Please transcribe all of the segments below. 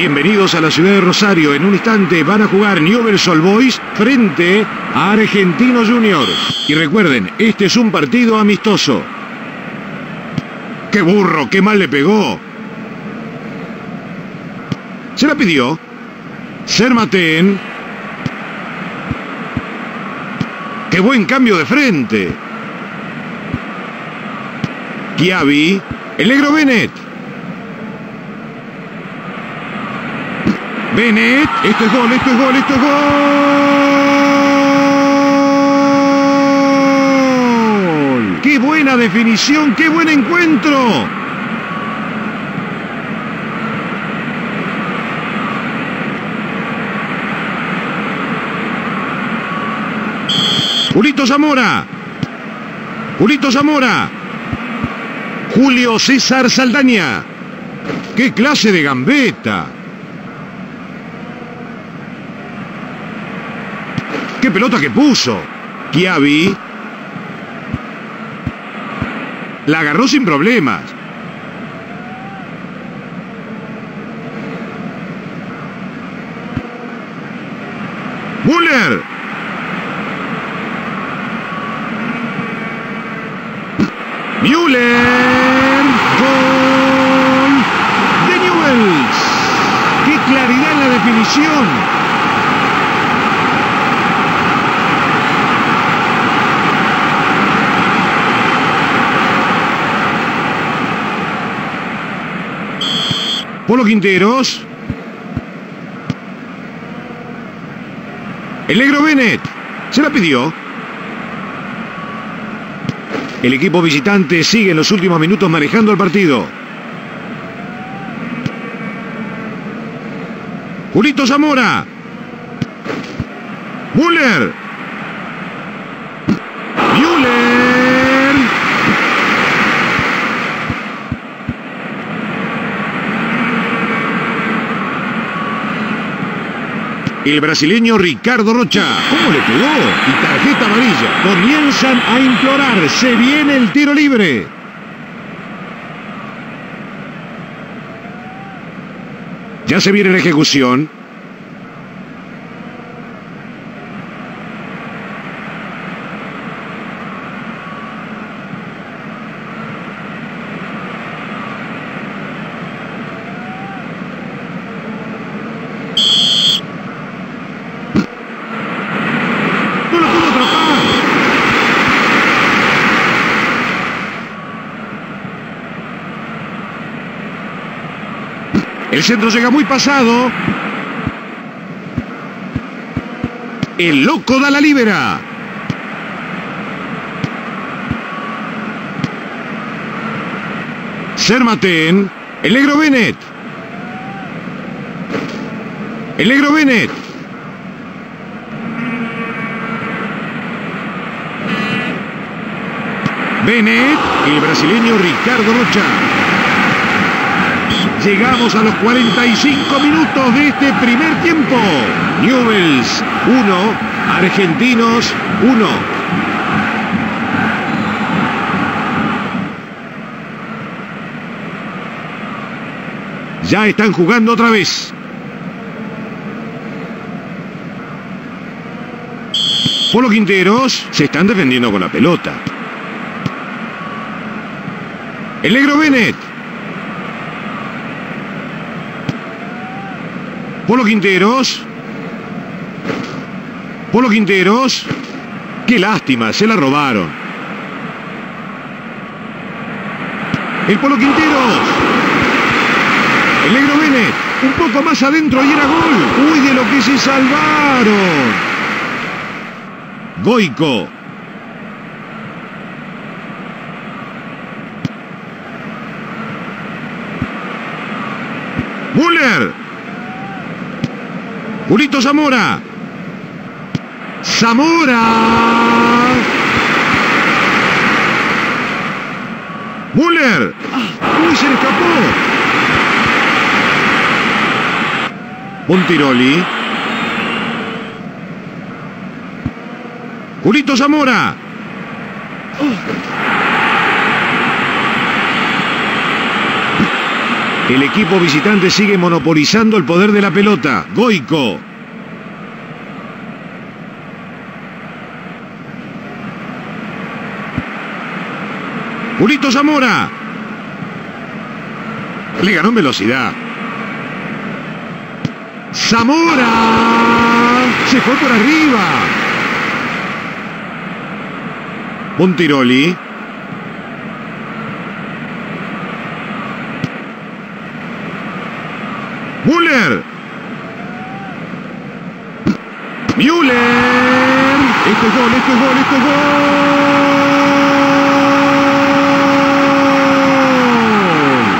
Bienvenidos a la ciudad de Rosario. En un instante van a jugar Newell's Old Boys frente a Argentinos Juniors. Y recuerden, este es un partido amistoso. ¡Qué burro! ¡Qué mal le pegó! Se la pidió. Sermaten. ¡Qué buen cambio de frente! Chiavi. El negro Bennett. Bennett. Esto es gol, esto es gol, esto es gol. ¡Qué buena definición! ¡Qué buen encuentro! Julito Zamora. Julito Zamora. Julio César Saldaña. ¡Qué clase de gambeta! ¡Qué pelota que puso! Chiavi. La agarró sin problemas. Müller. Müller. Gol de Newells. ¡Qué claridad en la definición! Polo Quinteros. El negro Bennett. Se la pidió. El equipo visitante sigue en los últimos minutos manejando el partido. Julito Zamora. Müller. Müller. El brasileño Ricardo Rocha. ¿Cómo le pegó? Y tarjeta amarilla. Comienzan a implorar. Se viene el tiro libre. Ya se viene la ejecución. El centro llega muy pasado. El loco da la libera. Sermaten. El negro Bennett. El negro Bennett. Bennett y el brasileño Ricardo Rocha. Llegamos a los 45 minutos de este primer tiempo. Newells 1, Argentinos 1. Ya están jugando otra vez. Polo Quinteros se están defendiendo con la pelota. El negro Bennett. Polo Quinteros. Polo Quinteros. Qué lástima, se la robaron. El Polo Quinteros. El negro Bennett. Un poco más adentro y era gol. Uy, de lo que se salvaron. Goico. Müller. Julito Zamora. Zamora. Müller. Uy, se le escapó. Montiroli. Julito Zamora. El equipo visitante sigue monopolizando el poder de la pelota. Goico. Julito Zamora. Le ganó en velocidad. Zamora. Se fue por arriba. Montiroli. Müller. Müller. Esto es gol, esto es gol, esto es gol.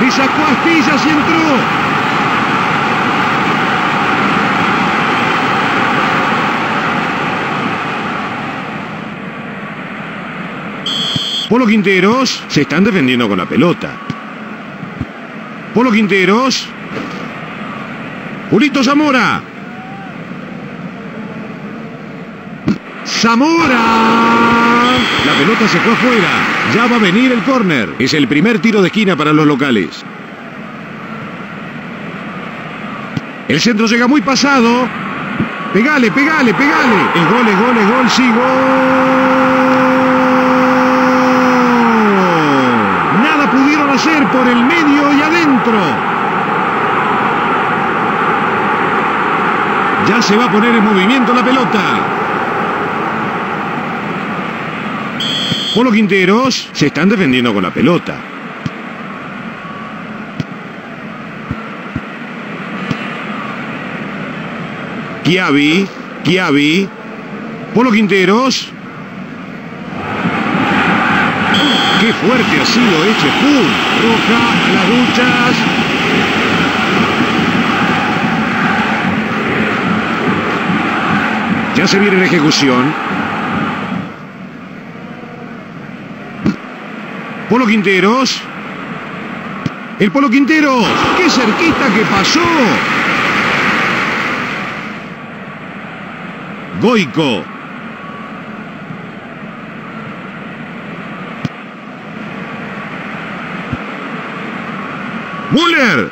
Le sacó astillas y entró. Polo Quinteros se están defendiendo con la pelota. Polo Quinteros. Julito Zamora. Zamora. La pelota se fue afuera. Ya va a venir el córner. Es el primer tiro de esquina para los locales. El centro llega muy pasado. Pegale, pegale, pegale. Es gol, es gol, es gol, sí, gol. Nada pudieron hacer por el medio y adentro. Ya se va a poner en movimiento la pelota. Polo Quinteros se están defendiendo con la pelota. Chiavi, Chiavi, Polo Quinteros. Qué fuerte ha sido ¡Pum! Roja las duchas. Ya se viene la ejecución. Polo Quinteros. El Polo Quinteros. ¡Qué cerquita que pasó! Goico. Müller.